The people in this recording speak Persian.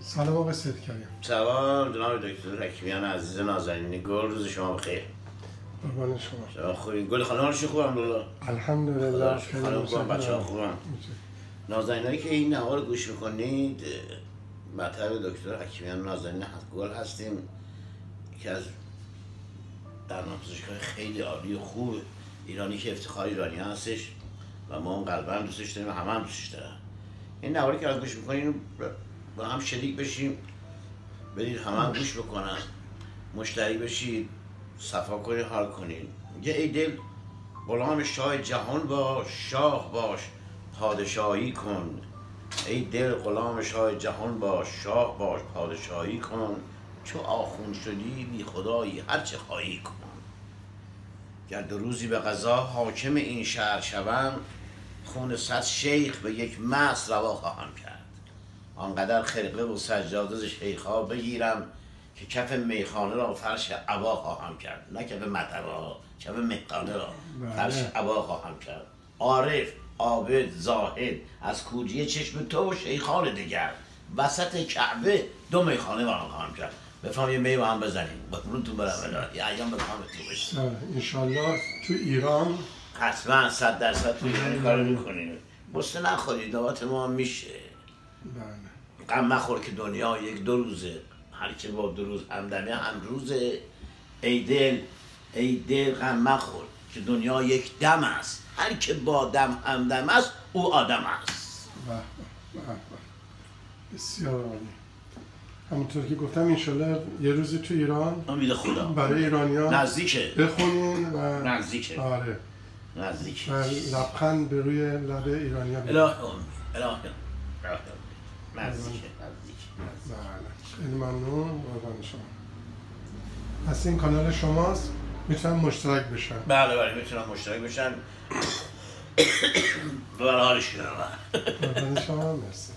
سلام آقای کریم سلام جناب دکتر حکیمیان عزیز نازنین گل روز شما بخیر. قربان شما. خوبی؟ گل خانم هاشون خوبم الحمدلله. الحمدلله خانم خوبم بچه ها خوبم نازنین که این نوار گوش می‌کنید مطلب دکتر حکیمیان نازنین گل هستیم که از در پزشکای خیلی عالی و خوب ایرانی که افتخار ایرانی هستش و ما قلبا دوستش داریم و همه هم دوستش دارن. این نواری که گوش می‌کنین با هم شریک بشیم بدید همه هم گوش بکنن. مشتری بشید صفا کنید حال کنید یه ای دل غلام شاه جهان باش شاه باش پادشاهی کن. ای دل غلام شاه جهان باش شاه باش پادشاهی کن. چو آخون شدی بی خدایی هر چه خواهی کن. گر دو روزی به قضا حاکم این شهر شوم خون صد شیخ به یک مس روا خواهم کرد. آنقدر خرقه و سجاده ز شیخا بگیرم که کف میخانه را فرش عبا خواهم کرد. نه کف مطبا کف میخانه را فرش عبا خواهم کرد. عارف عابد زاهد از کوجی چشم تو و شیخان دیگر. وسط کعبه دو میخانه برام خواهم کرد. بفهم یه می با هم بزنیم تو برم. یه ایام به تو انشالله تو ایران حتما صد درصد تو ایران کارو می‌کنیم. بسته نخورید. نوات ما هم میشه. بله. غم مخور که دنیا یک دو روزه. هر که با دو روز همدمه هم روزه. ای دل ای دل غم مخور که دنیا یک دم است. هر که با دم همدم است او آدم است. بسیار عالی. همونطور که گفتم انشالله یه روزی تو ایران. امید خدا. برای ایرانیان نزدیکه. بخونین و نزدیکه. آره. نزدیکه. و لبخند به روی لب ایرانیا اله امید. اله امید. نزدیکه. بله. خیلی ممنون. قربان شما. پس این کانال شماست. می‌تونن مشترک بشن. بله بله. می‌تونم مشترک بشن. برای حالش کنم شما. مرسی.